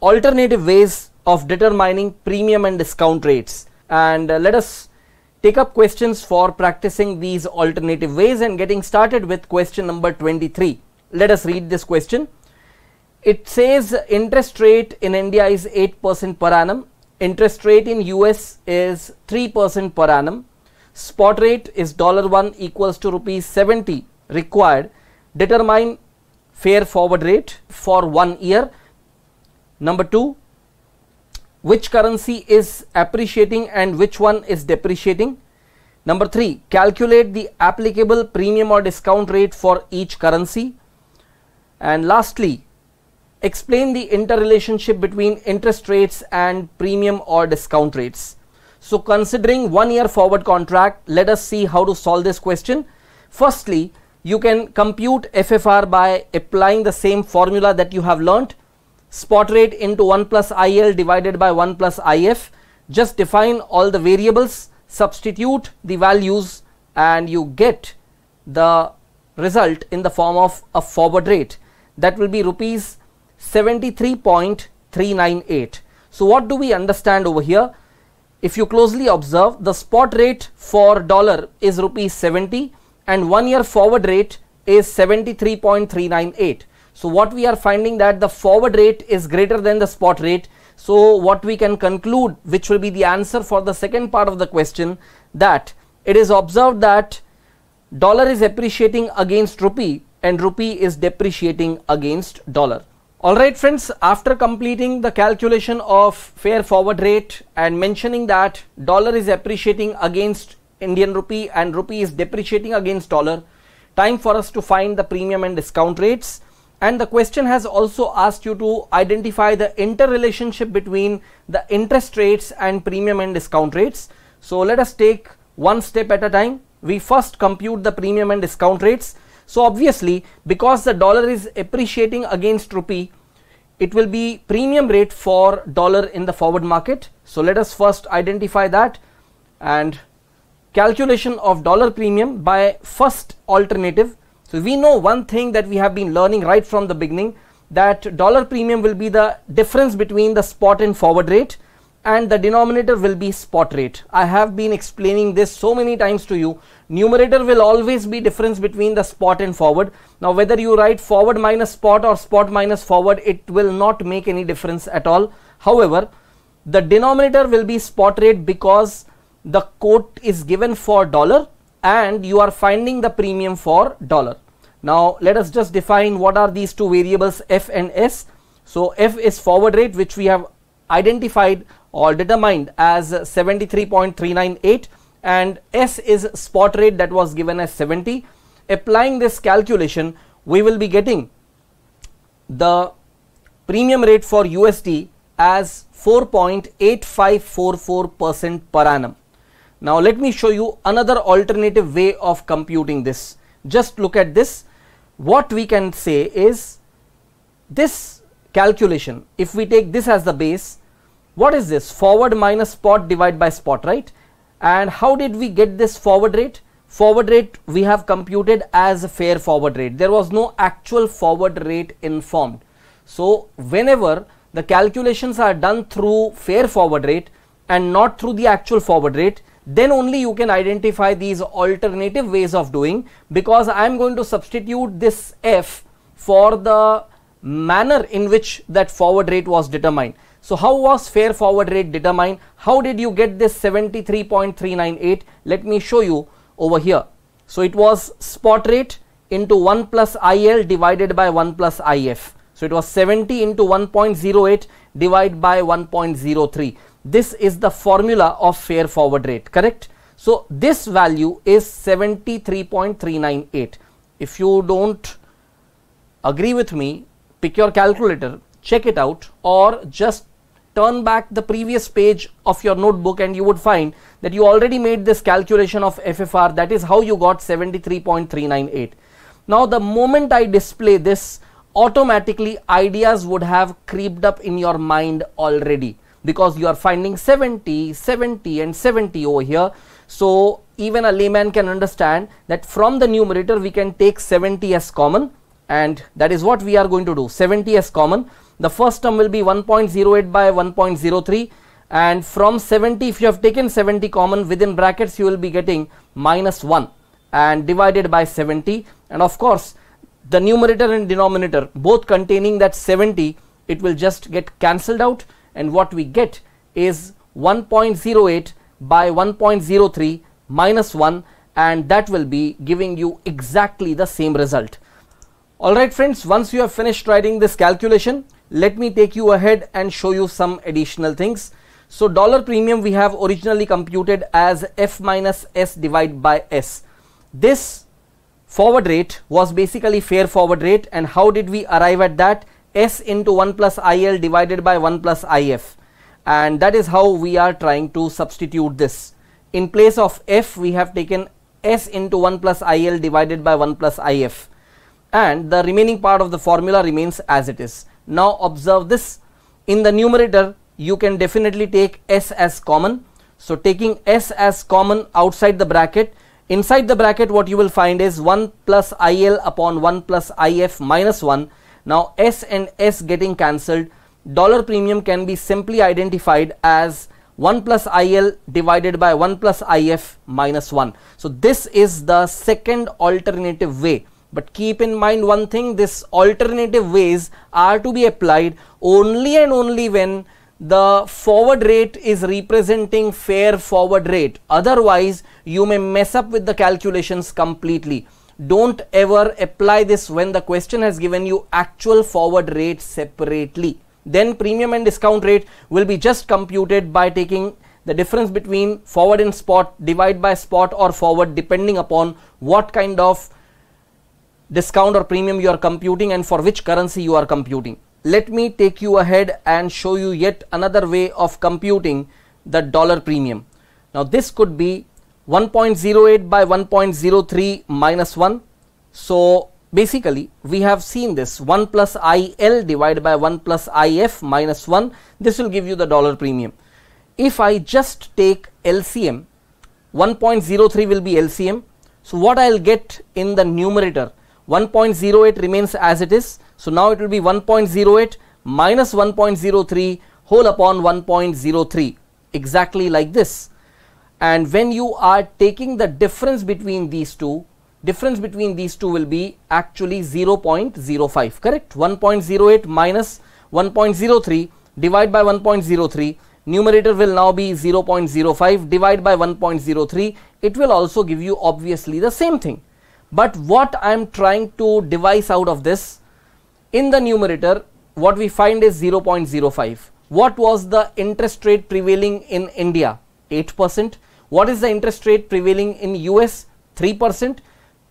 alternative ways of determining premium and discount rates and uh, let us take up questions for practicing these alternative ways and getting started with question number 23. Let us read this question. It says interest rate in India is 8% per annum, interest rate in US is 3% per annum, spot rate is dollar 1 equals to rupees 70 required, determine fair forward rate for 1 year. Number 2 which currency is appreciating and which one is depreciating. Number 3 calculate the applicable premium or discount rate for each currency and lastly explain the interrelationship between interest rates and premium or discount rates. So considering one year forward contract let us see how to solve this question. Firstly you can compute FFR by applying the same formula that you have learnt spot rate into 1 plus IL divided by 1 plus IF just define all the variables substitute the values and you get the result in the form of a forward rate. That will be rupees 73.398 so what do we understand over here? If you closely observe the spot rate for dollar is rupees 70 and one year forward rate is 73.398 so what we are finding that the forward rate is greater than the spot rate. So what we can conclude which will be the answer for the second part of the question that it is observed that dollar is appreciating against rupee and rupee is depreciating against dollar. Alright friends, after completing the calculation of fair forward rate and mentioning that dollar is appreciating against Indian rupee and rupee is depreciating against dollar, time for us to find the premium and discount rates and the question has also asked you to identify the interrelationship between the interest rates and premium and discount rates. So let us take one step at a time. We first compute the premium and discount rates. So obviously because the dollar is appreciating against rupee, it will be premium rate for dollar in the forward market. So let us first identify that and calculation of dollar premium by first alternative so we know one thing that we have been learning right from the beginning that dollar premium will be the difference between the spot and forward rate and the denominator will be spot rate. I have been explaining this so many times to you. Numerator will always be difference between the spot and forward. Now whether you write forward minus spot or spot minus forward it will not make any difference at all. However, the denominator will be spot rate because the quote is given for dollar and you are finding the premium for dollar. Now let us just define what are these two variables f and s. So f is forward rate which we have identified or determined as 73.398 and s is spot rate that was given as 70. Applying this calculation we will be getting the premium rate for USD as 4.8544 percent per annum. Now let me show you another alternative way of computing this. Just look at this. What we can say is this calculation, if we take this as the base, what is this? Forward minus spot divided by spot, right? And how did we get this forward rate? Forward rate we have computed as a fair forward rate. There was no actual forward rate informed. So whenever the calculations are done through fair forward rate and not through the actual forward rate, then only you can identify these alternative ways of doing because I am going to substitute this f for the manner in which that forward rate was determined. So how was fair forward rate determined? How did you get this 73.398? Let me show you over here. So it was spot rate into 1 plus IL divided by 1 plus IF. So it was 70 into 1.08 divided by 1.03 this is the formula of fair forward rate correct? So this value is 73.398 if you don't agree with me pick your calculator check it out or just turn back the previous page of your notebook and you would find that you already made this calculation of FFR that is how you got 73.398 now the moment I display this automatically ideas would have creeped up in your mind already because you are finding 70, 70 and 70 over here. So even a layman can understand that from the numerator we can take 70 as common and that is what we are going to do. 70 as common. The first term will be 1.08 by 1.03 and from 70 if you have taken 70 common within brackets you will be getting minus 1 and divided by 70 and of course the numerator and denominator both containing that 70 it will just get cancelled out and what we get is 1.08 by 1.03 minus 1 and that will be giving you exactly the same result. Alright friends, once you have finished writing this calculation, let me take you ahead and show you some additional things. So dollar premium we have originally computed as F minus S divided by S. This forward rate was basically fair forward rate and how did we arrive at that? S into 1 plus IL divided by 1 plus IF and that is how we are trying to substitute this. In place of F we have taken S into 1 plus IL divided by 1 plus IF and the remaining part of the formula remains as it is. Now observe this in the numerator you can definitely take S as common. So taking S as common outside the bracket inside the bracket what you will find is 1 plus IL upon 1 plus IF minus 1. Now S and S getting cancelled. Dollar premium can be simply identified as 1 plus IL divided by 1 plus IF minus 1. So this is the second alternative way. But keep in mind one thing this alternative ways are to be applied only and only when the forward rate is representing fair forward rate. Otherwise you may mess up with the calculations completely don't ever apply this when the question has given you actual forward rate separately then premium and discount rate will be just computed by taking the difference between forward and spot divide by spot or forward depending upon what kind of discount or premium you are computing and for which currency you are computing. Let me take you ahead and show you yet another way of computing the dollar premium. Now this could be 1.08 by 1.03 minus 1. So basically we have seen this 1 plus IL divided by 1 plus IF minus 1 this will give you the dollar premium. If I just take LCM 1.03 will be LCM. So what I will get in the numerator 1.08 remains as it is. So now it will be 1.08 minus 1.03 whole upon 1.03 exactly like this. And when you are taking the difference between these two, difference between these two will be actually 0.05 correct 1.08 minus 1.03 divide by 1.03 numerator will now be 0.05 divide by 1.03 it will also give you obviously the same thing but what I am trying to devise out of this in the numerator what we find is 0.05. What was the interest rate prevailing in India? 8%. What is the interest rate prevailing in US? 3%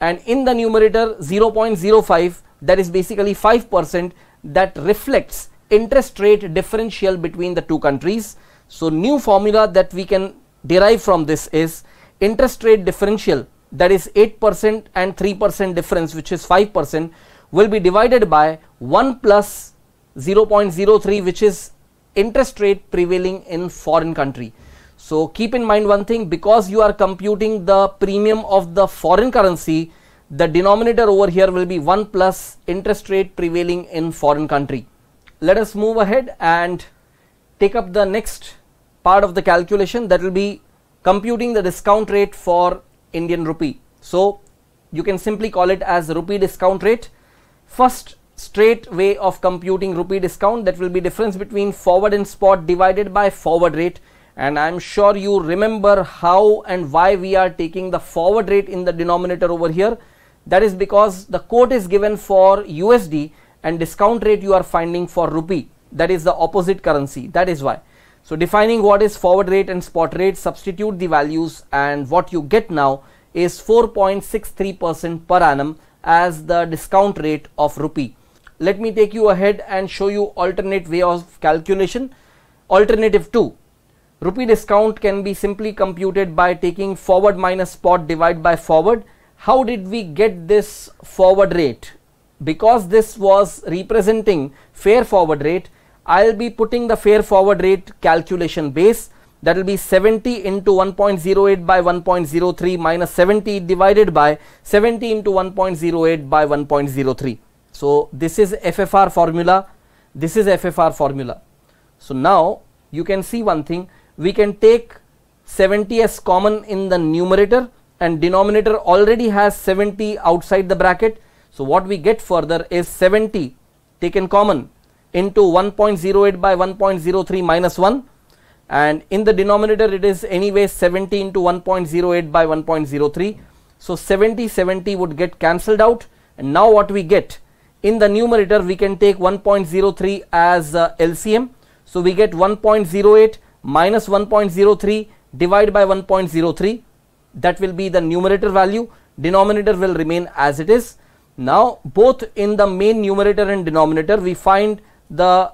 and in the numerator 0.05 that is basically 5% that reflects interest rate differential between the two countries. So new formula that we can derive from this is interest rate differential that is 8% and 3% difference which is 5% will be divided by 1 plus 0.03 which is interest rate prevailing in foreign country. So keep in mind one thing because you are computing the premium of the foreign currency the denominator over here will be 1 plus interest rate prevailing in foreign country. Let us move ahead and take up the next part of the calculation that will be computing the discount rate for Indian rupee. So you can simply call it as rupee discount rate. First straight way of computing rupee discount that will be difference between forward and spot divided by forward rate and I am sure you remember how and why we are taking the forward rate in the denominator over here that is because the quote is given for USD and discount rate you are finding for rupee that is the opposite currency that is why so defining what is forward rate and spot rate, substitute the values and what you get now is 4.63% per annum as the discount rate of rupee. Let me take you ahead and show you alternate way of calculation. Alternative 2. Rupee discount can be simply computed by taking forward minus spot divided by forward. How did we get this forward rate? Because this was representing fair forward rate, I'll be putting the fair forward rate calculation base that will be 70 into 1.08 by 1.03 minus 70 divided by 70 into 1.08 by 1.03. So this is FFR formula This is FFR formula. So now you can see one thing we can take 70 as common in the numerator and denominator already has 70 outside the bracket. So what we get further is 70 taken common into 1.08 by 1.03 minus 1 and in the denominator it is anyway 70 into 1.08 by 1.03. So 70 70 would get cancelled out and now what we get in the numerator we can take 1.03 as uh, LCM. So we get 1.08 minus 1.03 divided by 1.03 that will be the numerator value denominator will remain as it is. Now both in the main numerator and denominator we find the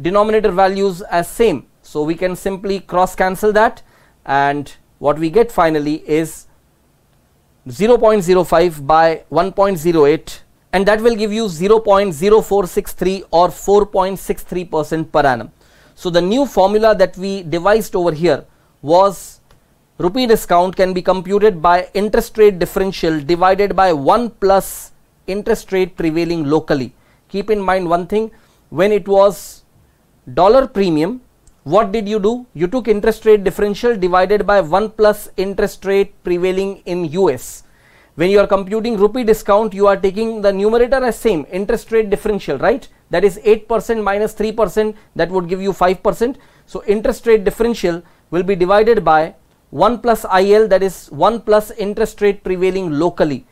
denominator values as same. So we can simply cross cancel that and what we get finally is 0.05 by 1.08 and that will give you 0.0463 or 4.63 percent per annum. So the new formula that we devised over here was rupee discount can be computed by interest rate differential divided by 1 plus interest rate prevailing locally. Keep in mind one thing when it was dollar premium what did you do? You took interest rate differential divided by 1 plus interest rate prevailing in US. When you are computing rupee discount, you are taking the numerator as same interest rate differential, right? That is 8% minus 3%, that would give you 5%. So interest rate differential will be divided by 1 plus IL, that is 1 plus interest rate prevailing locally.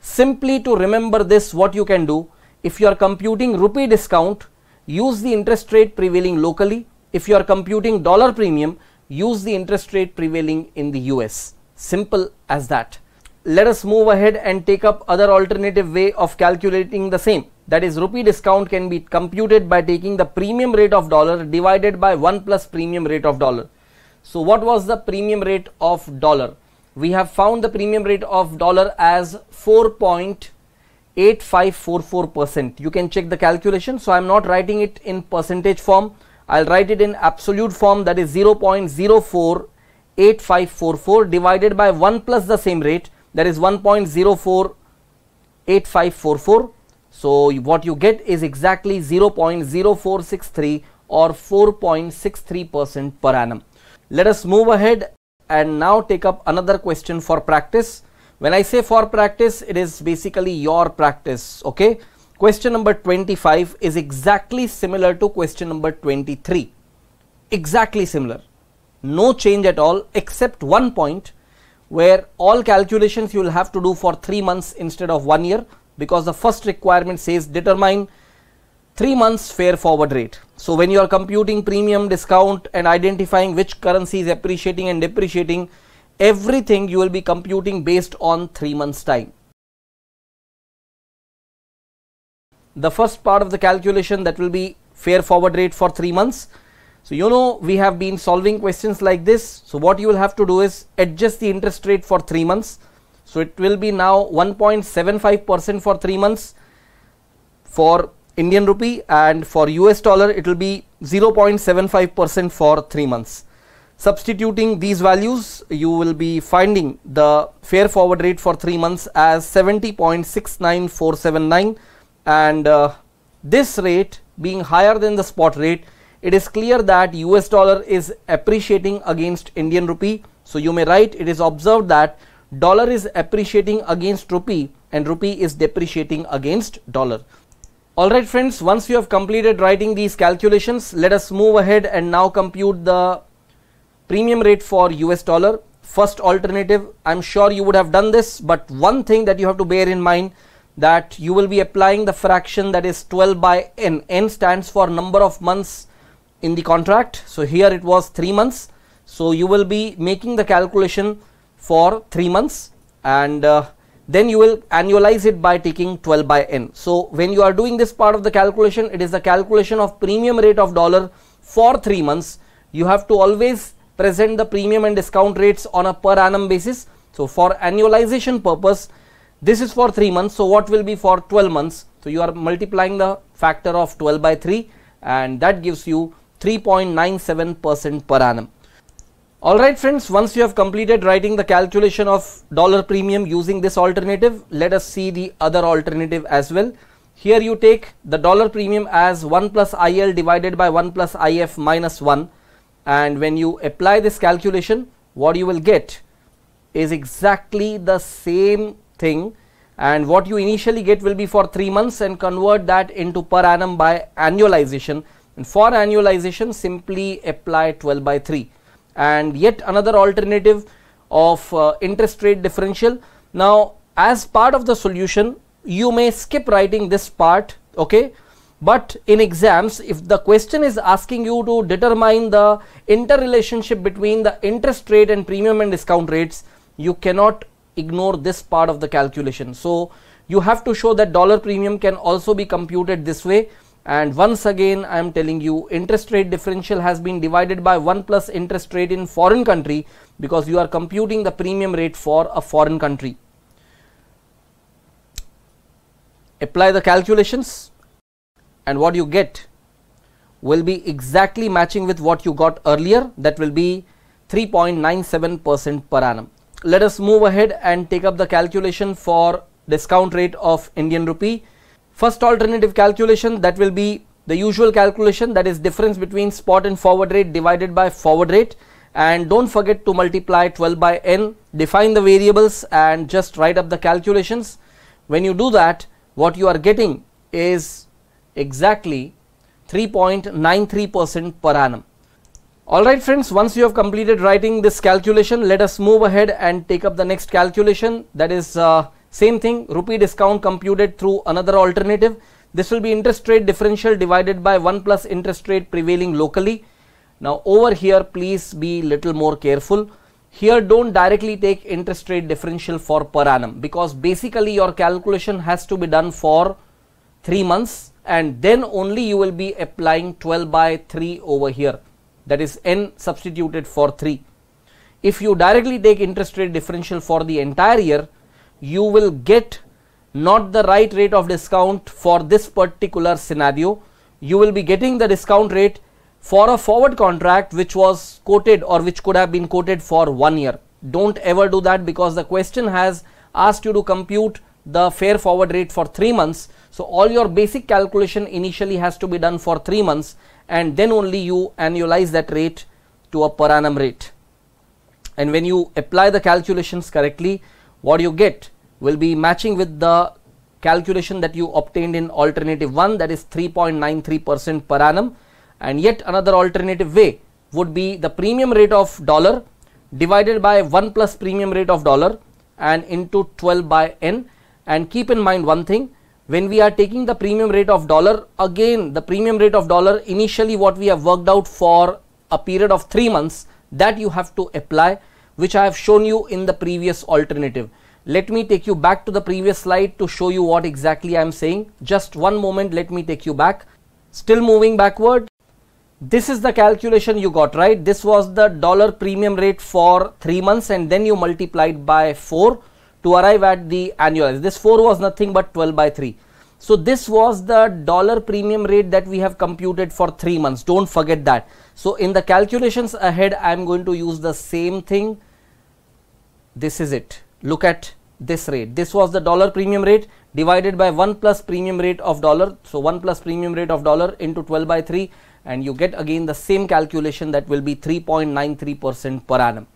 Simply to remember this, what you can do, if you are computing rupee discount, use the interest rate prevailing locally if you are computing dollar premium, use the interest rate prevailing in the US. Simple as that. Let us move ahead and take up other alternative way of calculating the same. That is rupee discount can be computed by taking the premium rate of dollar divided by 1 plus premium rate of dollar. So what was the premium rate of dollar? We have found the premium rate of dollar as 4.8544 percent. You can check the calculation. So I am not writing it in percentage form I'll write it in absolute form that is 0.048544 divided by 1 plus the same rate that is 1.048544. So what you get is exactly 0.0463 or 4.63 percent per annum. Let us move ahead and now take up another question for practice. When I say for practice, it is basically your practice. Okay. Question number 25 is exactly similar to question number 23. Exactly similar. No change at all except one point where all calculations you will have to do for 3 months instead of 1 year because the first requirement says determine 3 months fair forward rate. So when you are computing premium discount and identifying which currency is appreciating and depreciating everything you will be computing based on 3 months time. the first part of the calculation that will be fair forward rate for 3 months. So you know we have been solving questions like this. So what you will have to do is adjust the interest rate for 3 months. So it will be now 1.75 percent for 3 months for Indian rupee and for US dollar it will be 0.75 percent for 3 months. Substituting these values you will be finding the fair forward rate for 3 months as 70.69479 and uh, this rate being higher than the spot rate it is clear that US dollar is appreciating against Indian rupee so you may write it is observed that dollar is appreciating against rupee and rupee is depreciating against dollar alright friends once you have completed writing these calculations let us move ahead and now compute the premium rate for US dollar first alternative I'm sure you would have done this but one thing that you have to bear in mind that you will be applying the fraction that is 12 by n. n stands for number of months in the contract. So here it was 3 months. So you will be making the calculation for 3 months and uh, then you will annualize it by taking 12 by n. So when you are doing this part of the calculation, it is the calculation of premium rate of dollar for 3 months. You have to always present the premium and discount rates on a per annum basis. So for annualization purpose, this is for 3 months. So what will be for 12 months? So you are multiplying the factor of 12 by 3 and that gives you 3.97 percent per annum. Alright friends, once you have completed writing the calculation of dollar premium using this alternative, let us see the other alternative as well. here you take the dollar premium as 1 plus IL divided by 1 plus IF minus 1 and when you apply this calculation what you will get is exactly the same thing. And what you initially get will be for 3 months and convert that into per annum by annualization. And for annualization simply apply 12 by 3 and yet another alternative of uh, interest rate differential. Now as part of the solution you may skip writing this part okay but in exams if the question is asking you to determine the interrelationship between the interest rate and premium and discount rates you cannot ignore this part of the calculation. So you have to show that dollar premium can also be computed this way and once again I am telling you interest rate differential has been divided by 1 plus interest rate in foreign country because you are computing the premium rate for a foreign country. Apply the calculations and what you get will be exactly matching with what you got earlier that will be 3.97 percent per annum let us move ahead and take up the calculation for discount rate of Indian rupee. First alternative calculation that will be the usual calculation that is difference between spot and forward rate divided by forward rate. And don't forget to multiply 12 by n define the variables and just write up the calculations. When you do that what you are getting is exactly 3.93 percent per annum. Alright friends, once you have completed writing this calculation, let us move ahead and take up the next calculation that is uh, same thing rupee discount computed through another alternative. This will be interest rate differential divided by 1 plus interest rate prevailing locally. Now over here please be little more careful. Here don't directly take interest rate differential for per annum because basically your calculation has to be done for 3 months and then only you will be applying 12 by 3 over here that is n substituted for 3. If you directly take interest rate differential for the entire year, you will get not the right rate of discount for this particular scenario. You will be getting the discount rate for a forward contract which was quoted or which could have been quoted for one year. Don't ever do that because the question has asked you to compute the fair forward rate for 3 months. So, all your basic calculation initially has to be done for 3 months and then only you annualize that rate to a per annum rate. And when you apply the calculations correctly, what you get will be matching with the calculation that you obtained in alternative 1 that is 3.93 percent per annum. And yet another alternative way would be the premium rate of dollar divided by 1 plus premium rate of dollar and into 12 by n. And keep in mind one thing when we are taking the premium rate of dollar again the premium rate of dollar initially what we have worked out for a period of 3 months that you have to apply which I have shown you in the previous alternative. Let me take you back to the previous slide to show you what exactly I am saying. Just one moment let me take you back. Still moving backward. This is the calculation you got right. This was the dollar premium rate for 3 months and then you multiplied by 4 to arrive at the annualized. This 4 was nothing but 12 by 3. So this was the dollar premium rate that we have computed for 3 months. Don't forget that. So in the calculations ahead, I am going to use the same thing. This is it. Look at this rate. This was the dollar premium rate divided by 1 plus premium rate of dollar. So 1 plus premium rate of dollar into 12 by 3 and you get again the same calculation that will be 3.93 percent per annum.